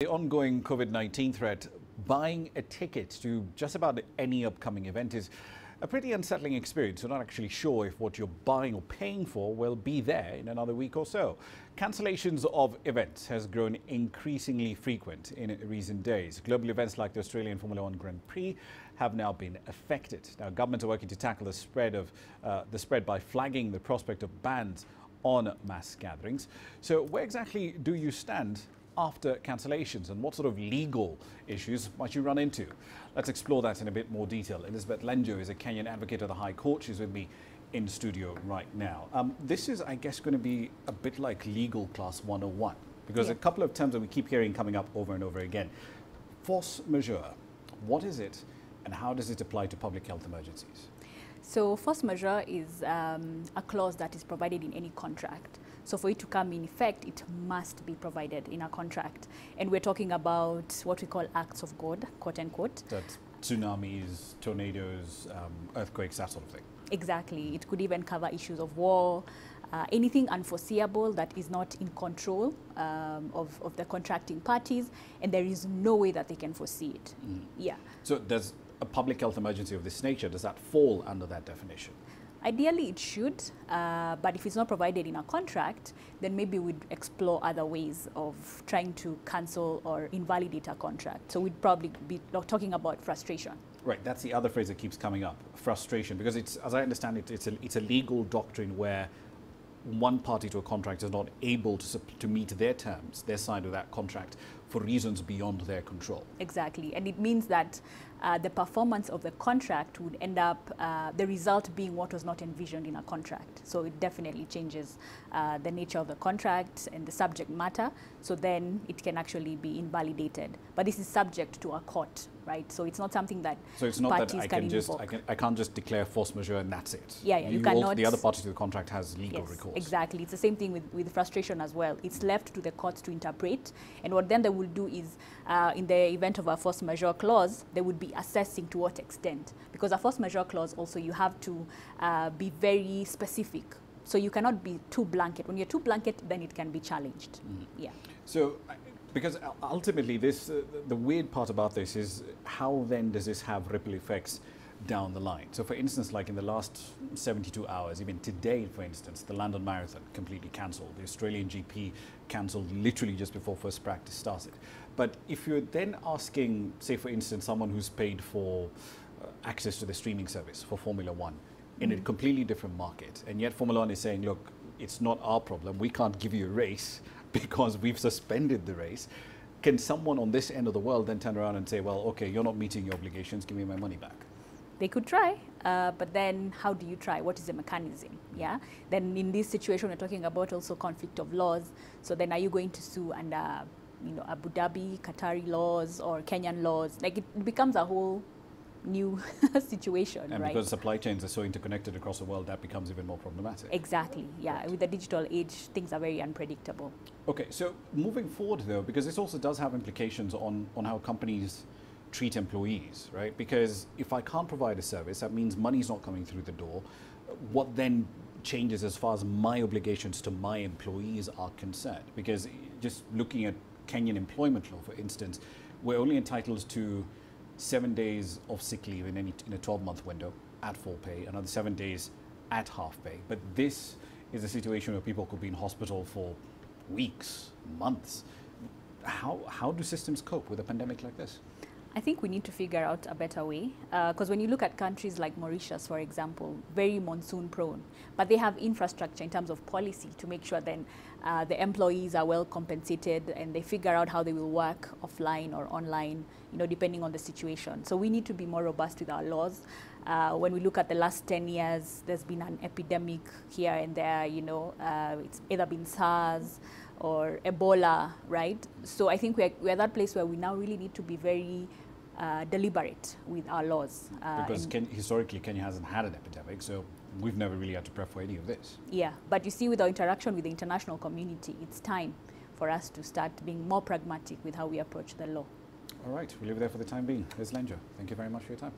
The ongoing COVID-19 threat, buying a ticket to just about any upcoming event is a pretty unsettling experience. You're not actually sure if what you're buying or paying for will be there in another week or so. Cancellations of events has grown increasingly frequent in recent days. Global events like the Australian Formula One Grand Prix have now been affected. Now, governments are working to tackle the spread of uh, the spread by flagging the prospect of bans on mass gatherings. So, where exactly do you stand after cancellations and what sort of legal issues might you run into? Let's explore that in a bit more detail. Elizabeth Lenjo is a Kenyan advocate of the High Court. She's with me in studio right now. Um, this is, I guess, going to be a bit like legal class 101 because yeah. a couple of terms that we keep hearing coming up over and over again. Force majeure, what is it and how does it apply to public health emergencies? So force majeure is um, a clause that is provided in any contract. So for it to come in effect, it must be provided in a contract. And we're talking about what we call acts of God, quote unquote. That's tsunamis, tornadoes, um, earthquakes, that sort of thing. Exactly. It could even cover issues of war, uh, anything unforeseeable that is not in control um, of, of the contracting parties, and there is no way that they can foresee it. Mm. Yeah. So does a public health emergency of this nature, does that fall under that definition? Ideally, it should, uh, but if it's not provided in a contract, then maybe we'd explore other ways of trying to cancel or invalidate a contract. So we'd probably be talking about frustration. Right, that's the other phrase that keeps coming up, frustration, because it's, as I understand it, it's a, it's a legal doctrine where one party to a contract is not able to, to meet their terms, their side of that contract, for reasons beyond their control. Exactly. And it means that uh, the performance of the contract would end up, uh, the result being what was not envisioned in a contract. So it definitely changes uh, the nature of the contract and the subject matter. So then it can actually be invalidated. But this is subject to a court right? So it's not something that so it's not that I can, can just I, can, I can't just declare force majeure and that's it. Yeah, yeah you, you cannot. the other party to the contract has legal yes, recourse. Exactly, it's the same thing with with frustration as well. It's left to the courts to interpret, and what then they will do is, uh, in the event of a force majeure clause, they would be assessing to what extent, because a force majeure clause also you have to uh, be very specific. So you cannot be too blanket. When you're too blanket, then it can be challenged. Mm. Yeah. So because ultimately, this uh, the weird part about this is how then does this have ripple effects down the line? So, for instance, like in the last 72 hours, even today, for instance, the London Marathon completely cancelled. The Australian GP cancelled literally just before first practice started. But if you're then asking, say, for instance, someone who's paid for uh, access to the streaming service for Formula One in mm. a completely different market, and yet Formula One is saying, look, it's not our problem. We can't give you a race because we've suspended the race. Can someone on this end of the world then turn around and say, well, okay, you're not meeting your obligations, give me my money back? They could try, uh, but then how do you try? What is the mechanism? Yeah. Then in this situation, we're talking about also conflict of laws. So then, are you going to sue under, you know, Abu Dhabi, Qatari laws or Kenyan laws? Like it becomes a whole new situation, and right? because supply chains are so interconnected across the world, that becomes even more problematic. Exactly, yeah. Right. With the digital age, things are very unpredictable. Okay, so moving forward though, because this also does have implications on, on how companies treat employees, right? Because if I can't provide a service, that means money's not coming through the door. What then changes as far as my obligations to my employees are concerned? Because just looking at Kenyan employment law, for instance, we're only entitled to seven days of sick leave in, any, in a 12 month window at full pay, another seven days at half pay. But this is a situation where people could be in hospital for weeks, months. How, how do systems cope with a pandemic like this? I think we need to figure out a better way because uh, when you look at countries like Mauritius, for example, very monsoon prone, but they have infrastructure in terms of policy to make sure then uh, the employees are well compensated and they figure out how they will work offline or online, you know, depending on the situation. So we need to be more robust with our laws. Uh, when we look at the last 10 years, there's been an epidemic here and there, you know, uh, it's either been SARS or Ebola, right? So I think we're, we're at that place where we now really need to be very uh, deliberate with our laws. Uh, because Ken historically Kenya hasn't had an epidemic, so we've never really had to prep for any of this. Yeah, but you see with our interaction with the international community, it's time for us to start being more pragmatic with how we approach the law. All right, we'll leave it there for the time being. Liz Lenjo, thank you very much for your time.